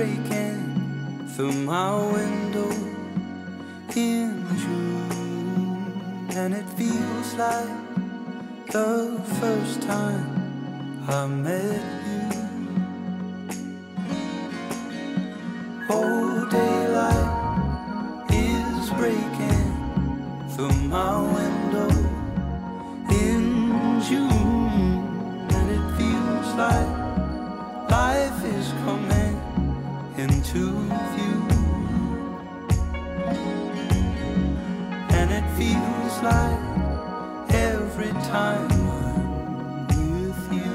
breaking through my window in June, and it feels like the first time I met you. Oh, daylight is breaking through my window in June, and it feels like time I'm with you.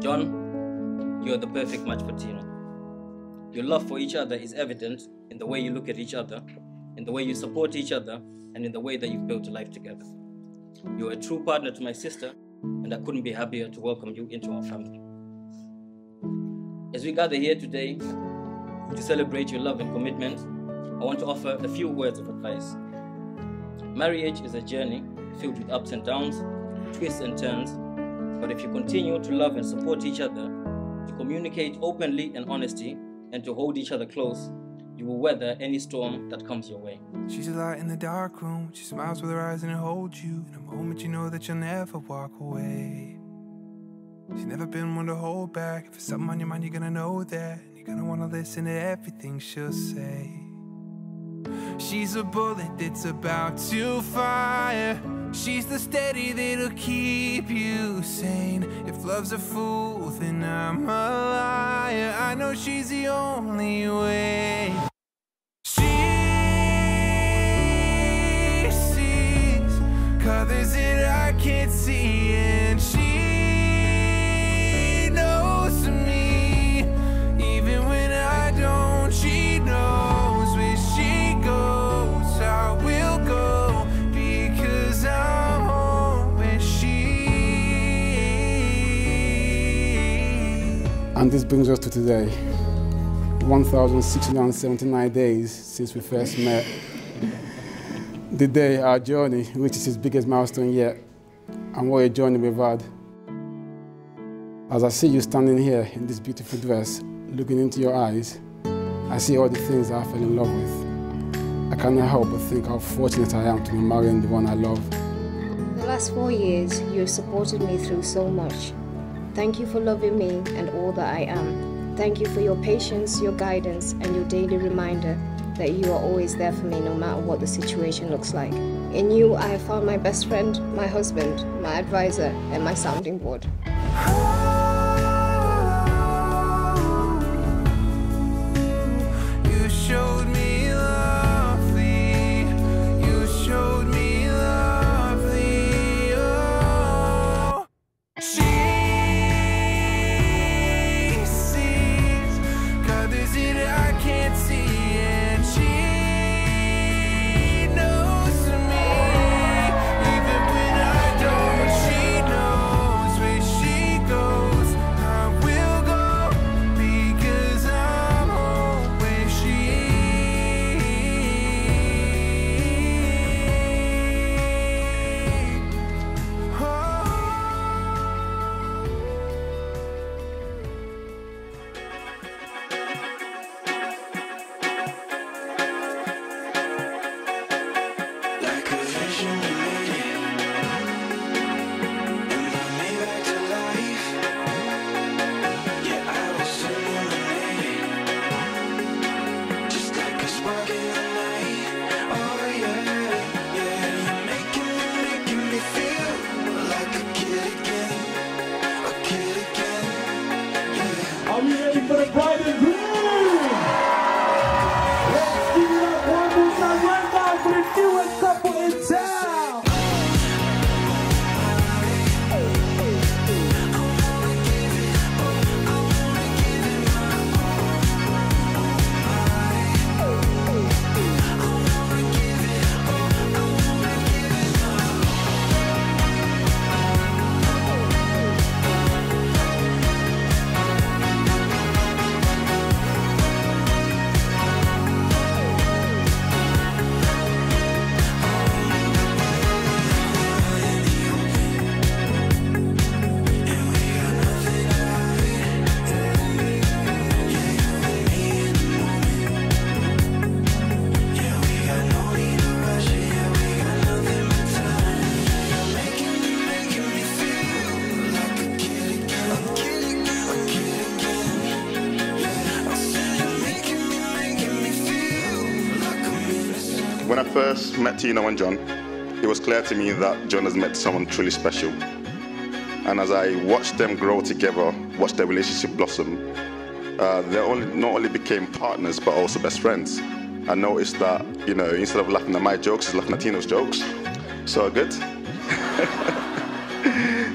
John, you are the perfect match for Tino. Your love for each other is evident in the way you look at each other, in the way you support each other, and in the way that you've built a life together. You are a true partner to my sister, and I couldn't be happier to welcome you into our family. As we gather here today to celebrate your love and commitment, I want to offer a few words of advice. Marriage is a journey filled with ups and downs, twists and turns, but if you continue to love and support each other, to communicate openly and honesty, and to hold each other close, you will weather any storm that comes your way. She's a light in the dark room. She smiles with her eyes and it holds you. In a moment, you know that you'll never walk away. She's never been one to hold back. If it's something on your mind, you're gonna know that. You're gonna wanna listen to everything she'll say. She's a bullet that's about to fire. She's the steady that'll keep you sane. If love's a fool, then I'm a. I know she's the only way. And this brings us to today 1,679 days since we first met. The day our journey reaches its biggest milestone yet, and what a journey we've had. As I see you standing here in this beautiful dress, looking into your eyes, I see all the things I fell in love with. I cannot help but think how fortunate I am to be marrying the one I love. The last four years, you have supported me through so much. Thank you for loving me and all that I am. Thank you for your patience, your guidance, and your daily reminder that you are always there for me no matter what the situation looks like. In you, I have found my best friend, my husband, my advisor, and my sounding board. for the Broncos. First met Tino and John, it was clear to me that John has met someone truly special. And as I watched them grow together, watched their relationship blossom, uh, they only, not only became partners but also best friends. I noticed that, you know, instead of laughing at my jokes, he's laughing at Tino's jokes. So good.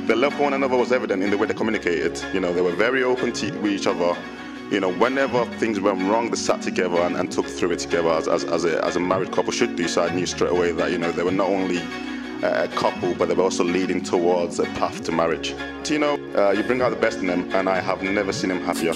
the love for one another was evident in the way they communicated. You know, they were very open to each other. You know, whenever things went wrong, they sat together and, and took through it together as, as, as, a, as a married couple should do. So I knew straight away that, you know, they were not only a couple, but they were also leading towards a path to marriage. Tino, uh, you bring out the best in them, and I have never seen him happier.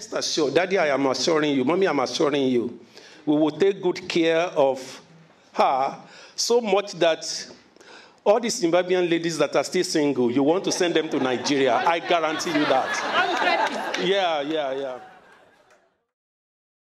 Rest assured, Daddy, I am assuring you, Mommy, I'm assuring you, we will take good care of her so much that all these Zimbabwean ladies that are still single, you want to send them to Nigeria. I guarantee you that. Yeah, yeah, yeah.